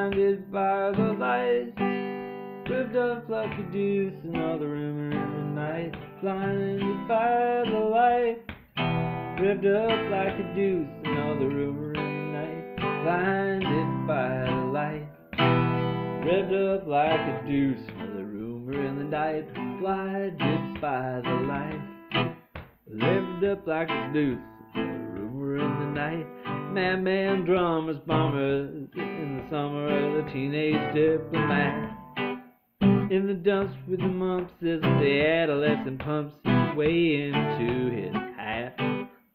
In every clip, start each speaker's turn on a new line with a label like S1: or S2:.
S1: blinded by the light. Ripped up like a deuce, another rumor in the night. Blinded by the light. Ripped up like a deuce, another rumor in the night. Blinded by the light. Ripped up like a deuce, another rumor in the night. Blinded by the light. Lived up like a deuce, another rumor in the night. Madman drummers, bombers, in the summer the teenage diplomat. In the dumps with the mumps as the adolescent pumps his way into his hat.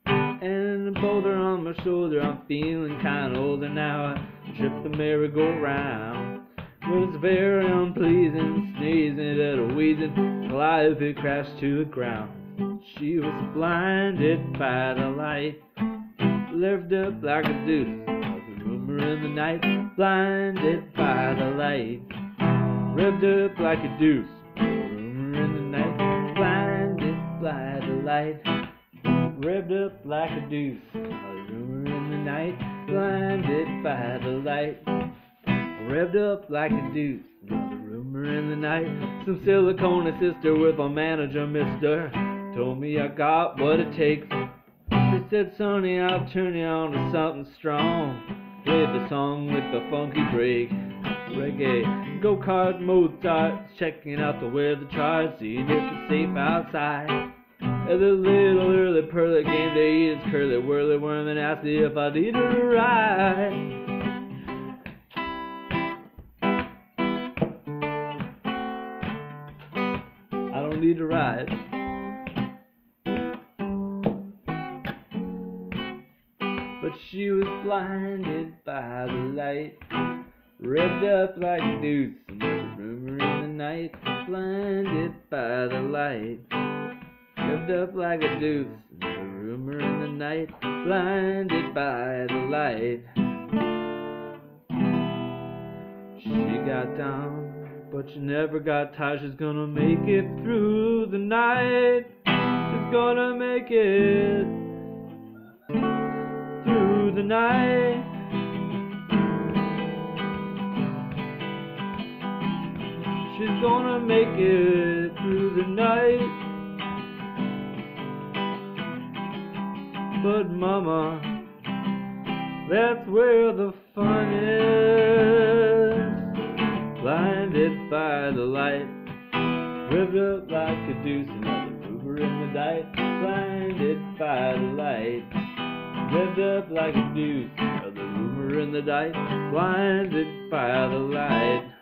S1: And a boulder on my shoulder, I'm feeling kinda older now. I trip the merry-go-round. It's very unpleasing, sneezing at a wheezing, life it crashed to the ground. She was blinded by the light, lived up like a deuce. The rumor in the night, blinded by the light. Revved up like a deuce. Rumor in the night, blinded by the light. Revved up like a deuce. Rumor in the night, blinded by the light. Revved up like a deuce. Rumor in the night. Some silicone sister with a manager, mister. Told me I got what it takes. Said, Sonny, I'll turn you on to something strong. Play the song with the funky break reggae. Go kart Mozart, checking out the weather chart, seeing if it's safe outside. And the little early pearly game day is curly whirly worm and asked me if I need a ride. I don't need a ride. She was blinded by the light. Revved up like a deuce, another rumor in the night, blinded by the light. Revved up like a deuce, another rumor in the night, blinded by the light. She got down, but she never got tired. She's gonna make it through the night. She's gonna make it through the night. She's gonna make it through the night. But mama, that's where the fun is. Blinded by the light, ripped up like a deuce, another Uber in the night. Blinded by the light, ripped up like a deuce, another rumor in the night. Blinded by the light.